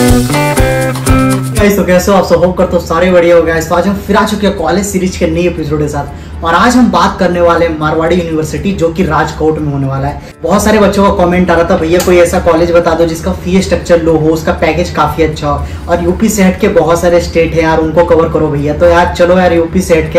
Thank guys तो कैसे हो आप सब? होप करते हो सारे बढ़िया हो गाइस तो आज हम फिर आ चुके हैं कॉलेज सीरीज़ के नई एपिसोड के साथ। और आज हम बात करने वाले हैं मारवाड़ी यूनिवर्सिटी जो कि राजकोट में होने वाला है। बहुत सारे बच्चों का कमेंट आ रहा था, भैया, कोई ऐसा कॉलेज बता दो जिसका फ़ी स्ट्रक्चर लो हो, उसका पैकेज काफ़ी अच्छा हो? और यूपी से हट के बहुत सारे स्टेट है यार, उनको कवर करो भैया। तो यार, चलो यार यूपी से हट के।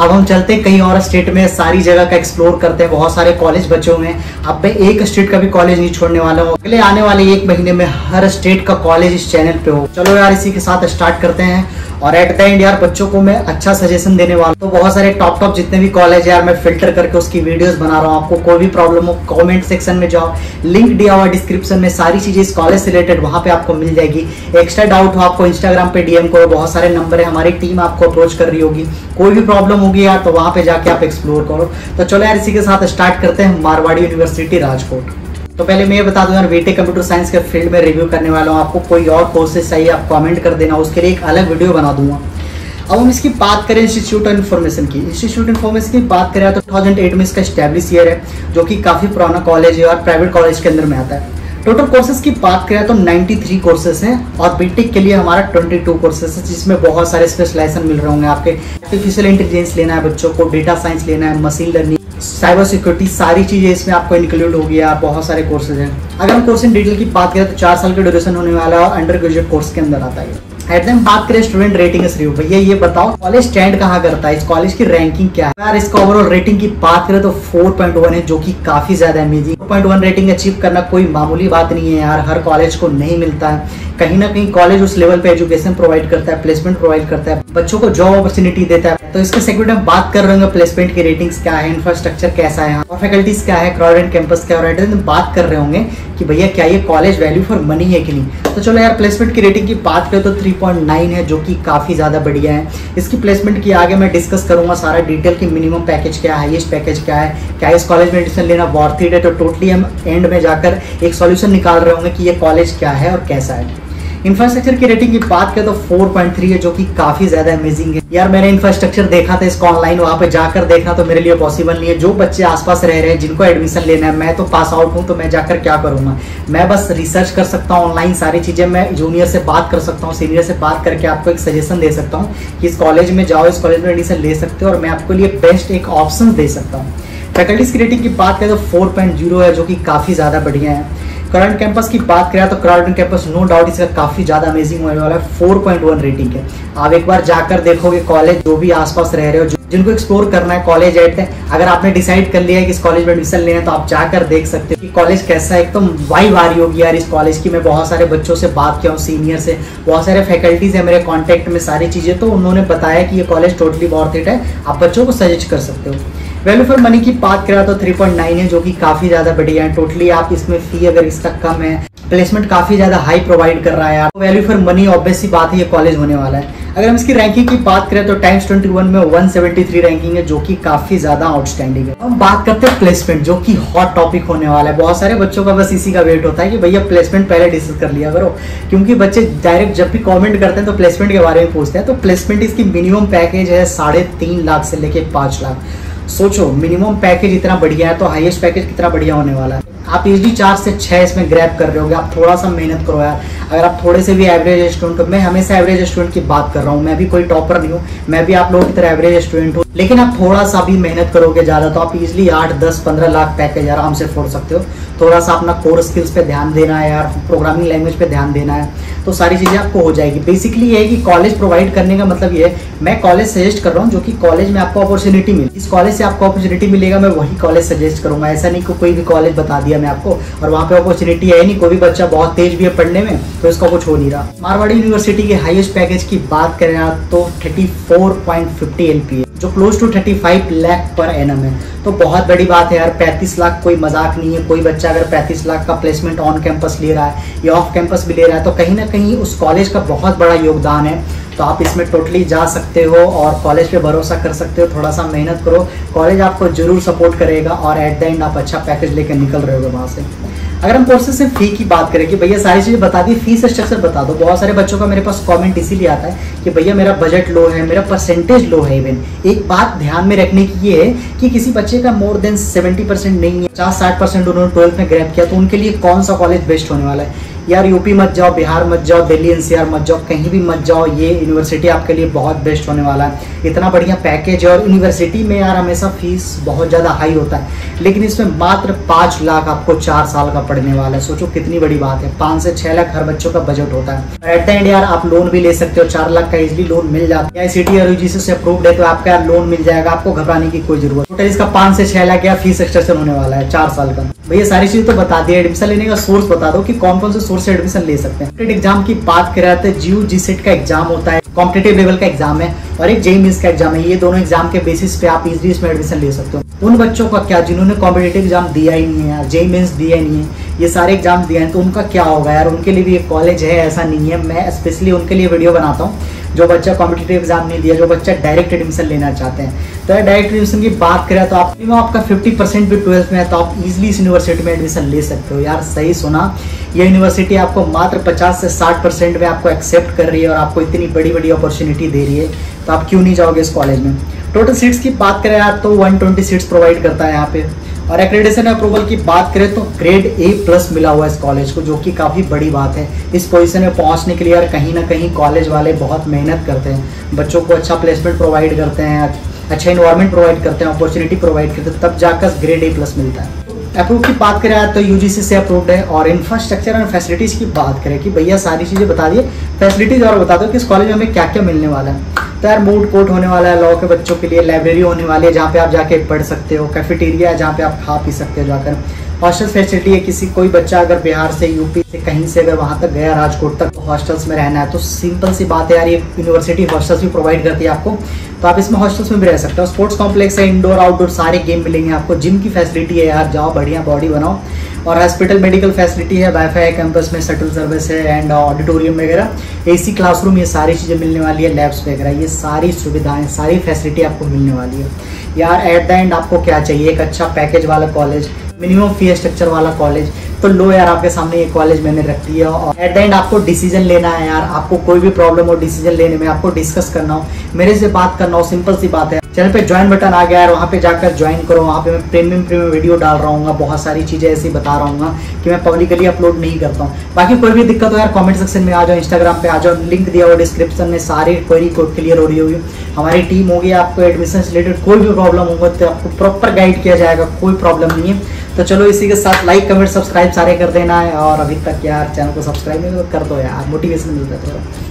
अब हम चलते हैं कहीं और स्टेट में, सारी जगह का एक्सप्लोर करते हैं। बहुत सारे कॉलेज बचे हुए हैं। अब मैं एक स्टेट का भी कॉलेज नहीं छोड़ने वाला हूँ। अगले आने वाले एक महीने में हर स्टेट का कॉलेज इस चैनल पे हो। चलो यार, इसी के साथ स्टार्ट करते हैं। और एट द एंड यार, बच्चों को मैं अच्छा सजेशन देने वाला हूँ। तो बहुत सारे टॉप टॉप जितने भी कॉलेज है यार, मैं फ़िल्टर करके उसकी वीडियोस बना रहा हूँ। आपको कोई भी प्रॉब्लम हो कमेंट सेक्शन में जाओ। लिंक दिया हुआ डिस्क्रिप्शन में सारी चीज़ें इस कॉलेज से रिलेटेड वहाँ पे आपको मिल जाएगी। एक्स्ट्रा डाउट हो, आपको इंस्टाग्राम पे डीएम करो। बहुत सारे नंबर है, हमारी टीम आपको अप्रोच कर रही होगी। कोई भी प्रॉब्लम होगी यार तो वहाँ पे जाके आप एक्सप्लोर करो। तो चलो यार, इसी के साथ स्टार्ट करते हैं मारवाड़ी यूनिवर्सिटी राजकोट। तो पहले मैं ये बता दूँ यार बीटेक कंप्यूटर साइंस के फ़ील्ड में रिव्यू करने वाला हूँ आपको कोई और कोर्सेज चाहिए, आप कमेंट कर देना, उसके लिए एक अलग वीडियो बना दूँगा। अब हम इसकी बात करें इंस्टीट्यूट ऑफ़ इन्फॉर्मेशन की। इंस्टीट्यूट इन्फॉर्मेशन की बात करें तो 2008 में इसका स्टैब्लिश ईयर है, जो कि काफ़ी पुराना कॉलेज है और प्राइवेट कॉलेज के अंदर में आता है। टोटल कोर्सेज की बात करें तो 93 कोर्सेज हैं और बीटेक के लिए हमारा 22 कोर्सेज है, जिसमें बहुत सारे स्पेशलाइजेशन मिल रहे होंगे आपके। आर्टिफिशियल इंटेलिजेंस लेना है बच्चों को डेटा साइंस लेना है मशीन लर्निंग साइबर सिक्योरिटी सारी चीज़ें इसमें आपको इंक्लूड हो गया, बहुत सारे कोर्सेज हैं। अगर हम कोर्स इन डिटेल की बात करें तो चार साल का ड्यूरेशन होने वाला और अंडर ग्रेजुएट कोर्स के अंदर आता है। एट देन बात करें स्टूडेंट रेटिंग रिव्यू भैया ये बताओ कॉलेज स्टैंड कहाँ करता है? इस कॉलेज की रैंकिंग क्या है? यार इसका ओवरऑल रेटिंग की बात करें तो 4.1 है, जो कि काफ़ी ज़्यादा अमेजिंग 4.1 रेटिंग अचीव करना कोई मामूली बात नहीं है यार, हर कॉलेज को नहीं मिलता है। कहीं ना कहीं कॉलेज उस लेवल पे एजुकेशन प्रोवाइड करता है प्लेसमेंट प्रोवाइड करता है। बच्चों को जॉब अपॉर्चुनिटी देता है तो इसके सेगमेंट में बात कर रहे हैं प्लेसमेंट की रेटिंग्स क्या है इंफ्रास्ट्रक्चर कैसा है, और फैकल्टीज क्या है क्राउडेड कैंपस क्या है बात कर रहे होंगे कि भैया क्या ये कॉलेज वैल्यू फॉर मनी है कि नहीं। तो चलो यार प्लेसमेंट की रेटिंग की बात करें तो 3.9 है, जो कि काफ़ी ज़्यादा बढ़िया है। इसकी प्लेसमेंट की आगे मैं डिस्कस करूँगा सारा डिटेल की मिनिमम पैकेज क्या है हाईएस्ट पैकेज क्या है, क्या इस कॉलेज में एडमिशन लेना वर्थ इट है। तो टोटली हम एंड में जाकर एक सॉल्यूशन निकाल रहे होंगे कि ये कॉलेज क्या है और कैसा है। इंफ्रास्ट्रक्चर की रेटिंग की बात करें तो 4.3 है, जो कि काफ़ी ज़्यादा अमेजिंग है। यार, मैंने इंफ्रास्ट्रक्चर देखा था, इसको ऑनलाइन वहाँ पे जाकर देखना तो मेरे लिए पॉसिबल नहीं है। जो बच्चे आसपास रह रहे हैं, जिनको एडमिशन लेना है, मैं तो पास आउट हूँ तो मैं जाकर क्या करूँगा? मैं बस रिसर्च कर सकता हूँ ऑनलाइन सारी चीज़ें मैं जूनियर से बात कर सकता हूँ सीनियर से बात करके आपको एक सजेशन दे सकता हूँ कि इस कॉलेज में जाओ, इस कॉलेज में एडमिशन ले सकते हो और मैं आपके लिए बेस्ट एक ऑप्शन दे सकता हूँ। फैकल्टीज की रेटिंग की बात करें तो फोर है, जो कि काफ़ी ज़्यादा बढ़िया है। करंट कैंपस की बात करें तो करंट कैंपस नो डाउट इसका काफ़ी ज़्यादा अमेजिंग होने वाला है 4.1 रेटिंग है। आप एक बार जाकर देखोगे कॉलेज जो भी आसपास रह रहे हो जिनको एक्सप्लोर करना है कॉलेज एट है अगर आपने डिसाइड कर लिया है कि इस कॉलेज में एडमिशन लेना है तो आप जाकर देख सकते हो कि कॉलेज कैसा है। एकदम तो वाई वारी होगी यार इस कॉलेज की। मैं बहुत सारे बच्चों से बात किया हूँ सीनियर से, बहुत सारे फैकल्टीज है मेरे कॉन्टेक्ट में सारी चीज़ें तो उन्होंने बताया कि ये कॉलेज टोटली वॉर्थ है। आप बच्चों को सजेस्ट कर सकते हो। वैल्यू फॉर मनी की बात करा तो 3.9 है, जो कि काफ़ी ज़्यादा बढ़िया है। टोटली आप इसमें फ़ी अगर इसका कम है प्लेसमेंट काफ़ी ज़्यादा हाई प्रोवाइड कर रहा है यार। वैल्यू फॉर मनी ऑब्वियसली बात है, ये कॉलेज होने वाला है। अगर हम इसकी रैंकिंग की बात करें तो टाइम्स 21 में 173 रैंकिंग है, जो कि काफ़ी ज़्यादा आउटस्टैंडिंग है। हम बात करते हैं प्लेसमेंट जो कि हॉट टॉपिक होने वाला है। बहुत सारे बच्चों का बस इसी का वेट होता है कि भैया प्लेसमेंट पहले डिस्कस कर लिया करो। क्योंकि बच्चे डायरेक्ट जब भी कॉमेंट करते हैं तो प्लेसमेंट के बारे में पूछते हैं। तो प्लेसमेंट इसकी मिनिमम पैकेज है साढ़े तीन लाख से लेके पाँच लाख। सोचो मिनिमम पैकेज इतना बढ़िया है तो हाईएस्ट पैकेज कितना बढ़िया होने वाला है। आप इजली चार से छह इसमें ग्रैप कर रहे हो आप थोड़ा सा मेहनत करो यार। अगर आप थोड़े से भी एवरेज स्टूडेंट हो, मैं हमेशा एवरेज स्टूडेंट की बात कर रहा हूँ। मैं भी कोई टॉपर नहीं हूँ। मैं भी आप लोगों की तरह एवरेज स्टूडेंट हूँ। लेकिन आप थोड़ा सा भी मेहनत करोगे ज़्यादा तो आप इजिली आठ, दस, पंद्रह लाख पैकेज आराम से फोड़ सकते हो। थोड़ा सा अपना कोर स्किल्स पे ध्यान देना है यार। प्रोग्रामिंग लैंग्वेज पे ध्यान देना है। तो सारी चीज़ें आपको हो जाएगी। बेसिकली ये है कि कॉलेज प्रोवाइड करने का मतलब ये है, मैं कॉलेज सजेस्ट कर रहा हूँ, जो कि कॉलेज में आपको अपॉर्चुनिटी मिले। इस कॉलेज से आपको अपॉर्चुनिटी मिलेगा, मैं वही कॉलेज सजेस्ट करूँगा। ऐसा नहीं कोई भी कॉलेज बता दिया मैं आपको। और वहाँ पे अपॉर्चुनिटी है नहीं, कोई भी बच्चा बहुत तेज भी है पढ़ने में तो इसका कुछ हो नहीं रहा। मारवाड़ी यूनिवर्सिटी के हाइएस्ट पैकेज की बात करें आप तो thirty four point fifty L P जो close to thirty five lakh per annum है। तो बहुत बड़ी बात है यार, पैंतीस लाख कोई मज़ाक नहीं है। कोई बच्चा अगर पैंतीस लाख का प्लेसमेंट ऑन कैंपस ले रहा है या ऑफ़ कैंपस भी ले रहा है तो कहीं ना कहीं उस कॉलेज का बहुत बड़ा योगदान है। तो आप इसमें टोटली जा सकते हो और कॉलेज पे भरोसा कर सकते हो। थोड़ा सा मेहनत करो। कॉलेज आपको ज़रूर सपोर्ट करेगा और एट द एंड आप अच्छा पैकेज लेकर निकल रहे हो वहाँ से। अगर हम कोर्सेज से फ़ी की बात करें कि भैया सारी चीज़ें बता दी फ़ीस स्ट्रक्चर बता दो। बहुत सारे बच्चों का मेरे पास कमेंट इसीलिए आता है कि भैया मेरा बजट लो है, मेरा परसेंटेज लो है इवन एक बात ध्यान में रखने की ये है कि किसी बच्चे का मोर देन सेवेंटी परसेंट नहीं है। पचास साठ परसेंट उन्होंने ट्वेल्थ में ग्रैप किया तो उनके लिए कौन सा कॉलेज बेस्ट होने वाला है? यार यूपी मत जाओ, बिहार मत जाओ, दिल्ली, एनसीआर मत जाओ, कहीं भी मत जाओ, ये यूनिवर्सिटी आपके लिए बहुत बेस्ट होने वाला है। इतना बढ़िया पैकेज है और यूनिवर्सिटी में यार हमेशा फ़ीस बहुत ज़्यादा हाई होता है। लेकिन इसमें मात्र पाँच लाख आपको चार साल का पढ़ने वाला है। सोचो कितनी बड़ी बात है। पाँच से छह लाख हर बच्चों का बजट होता है। एट द यार, आप लोन भी ले सकते हो। चार लाख का इजिली लोन मिल जाता है। सिटी और से अप्रूव्ड है तो आपका यार लोन मिल जाएगा। आपको घबराने की कोई ज़रूरत टोटल इसका पाँच से छह लाख या फ़ीस एक्सटेंशन होने वाला है। चार साल का। भैया सारी चीज़ तो बता दिया एडमिशन लेने का सोर्स बता दो कि कौन कौन से सोर्स से एडमिशन ले सकते हैं। एग्ज़ाम की बात कर थे जियो जी सेट का एग्ज़ाम होता है कॉम्पिटेटिव लेवल का एग्ज़ाम है और एक जेई का एग्ज़ाम है। ये दोनों एग्ज़ाम के बेसिस पे आप इजिली इसमें एडमिशन ले सकते हो। उन बच्चों का क्या, जिन्होंने कॉम्पिटेटिव एग्ज़ाम दिया ही नहीं है जेई मीन्स दिया ही नहीं है, ये सारे एग्ज़ाम दिए हैं तो उनका क्या होगा यार? उनके लिए भी एक कॉलेज है, ऐसा नहीं है। मैं स्पेशली उनके लिए वीडियो बनाता हूँ। जो बच्चा कॉम्पिटेटिव एग्ज़ाम नहीं दिया, जो बच्चा डायरेक्ट एडमिशन लेना चाहते हैं। तो अगर डायरेक्ट एडमिशन की बात करें तो आप आपका फिफ्टी परसेंट भी ट्वेल्थ में है तो आप इजिली इस यूनिवर्सिटी में एडमिशन ले सकते हो। यार सही सुना, ये यूनिवर्सिटी आपको मात्र पचास से साठ परसेंट में आपको एक्सेप्ट कर रही है और आपको इतनी बड़ी बड़ी अपॉर्चुनिटी दे रही है तो आप क्यों नहीं जाओगे इस कॉलेज में? टोटल सीट्स की बात करें यार तो 120 सीट्स प्रोवाइड करता है यहाँ पे। और एक्रेडिशन अप्रूवल की बात करें तो ग्रेड ए प्लस मिला हुआ है इस कॉलेज को, जो कि काफ़ी बड़ी बात है। इस पोजीशन में पहुँचने के लिए यार कहीं ना कहीं कॉलेज वाले बहुत मेहनत करते हैं। बच्चों को अच्छा प्लेसमेंट प्रोवाइड करते हैं अच्छा इन्वायरमेंट प्रोवाइड करते हैं अपॉर्चुनिटी प्रोवाइड करते हैं, तब जाकर ग्रेड ए प्लस मिलता है। अप्रूव की बात करें तो यूजीसी से अप्रूव्ड है और इंफ्रास्ट्रक्चर एंड फैसिलिटीज़ की बात करें कि भैया सारी चीज़ें बता दिए। फैसिलिटीज़ और बता दो कि इस कॉलेज में हमें क्या क्या मिलने वाला है। तो यार मूड कोर्ट होने वाला है लॉ के बच्चों के लिए लाइब्रेरी होने वाली है, जहाँ पे आप जाके पढ़ सकते हो कैफेटेरिया है जहाँ पे आप खा पी सकते हो जाकर। हॉस्टल फैसिलिटी है, किसी कोई बच्चा अगर बिहार से यूपी से, कहीं से अगर वहाँ तक गया, राजकोट तक तो हॉस्टल्स में रहना है तो सिंपल सी बात है यार, ये यूनिवर्सिटी हॉस्टल्स भी प्रोवाइड करती है आपको तो आप इसमें हॉस्टल्स में भी रह सकते हो। स्पोर्ट्स कॉम्प्लेक्स है इंडोर आउटडोर सारे गेम मिलेंगे आपको। जिम की फैसिलिटी है यार जाओ बढ़िया बॉडी बनाओ। और हॉस्पिटल मेडिकल फैसिलिटी है वाईफाई है कैंपस में शटल सर्विस है एंड ऑडिटोरियम वगैरह। एसी क्लासरूम ये सारी चीज़ें मिलने वाली है लैब्स वगैरह। ये सारी सुविधाएँ, सारी फैसिलिटी आपको मिलने वाली है। यार एट द एंड आपको क्या चाहिए? एक अच्छा पैकेज वाला कॉलेज मिनिमम फ़ी स्ट्रक्चर वाला कॉलेज तो लो यार, आपके सामने ये कॉलेज मैंने रख दिया और एट द एंड आपको डिसीज़न लेना है यार। आपको कोई भी प्रॉब्लम हो डिसीज़न लेने में आपको डिस्कस करना हो। मेरे से बात करना हो सिंपल सी बात है। चैनल पे ज्वाइन बटन आ गया है वहाँ पे जाकर ज्वाइन करो। वहाँ पे मैं प्रीमियम प्रीमियम वीडियो डाल रहा हूँ। बहुत सारी चीज़ें ऐसी बता रहा हूँ कि मैं पब्लिकली अपलोड नहीं करता हूँ। बाकी कोई भी दिक्कत हो यार कमेंट सेक्शन में आ जाओ इंस्टाग्राम पे आ जाओ। लिंक दिया हुआ डिस्क्रिप्शन में सारी क्वेरी को क्लियर हो रही होगी। हमारी टीम होगी, आपको एडमिशन से रिलेटेड कोई भी प्रॉब्लम होगा तो आपको प्रॉपर गाइड किया जाएगा, कोई प्रॉब्लम नहीं है। तो चलो इसी के साथ लाइक कमेंट सब्सक्राइब सारे कर देना है। और अभी तक यार चैनल को सब्सक्राइब नहीं तो कर दो यार मोटिवेशन मिलता है थोड़ा।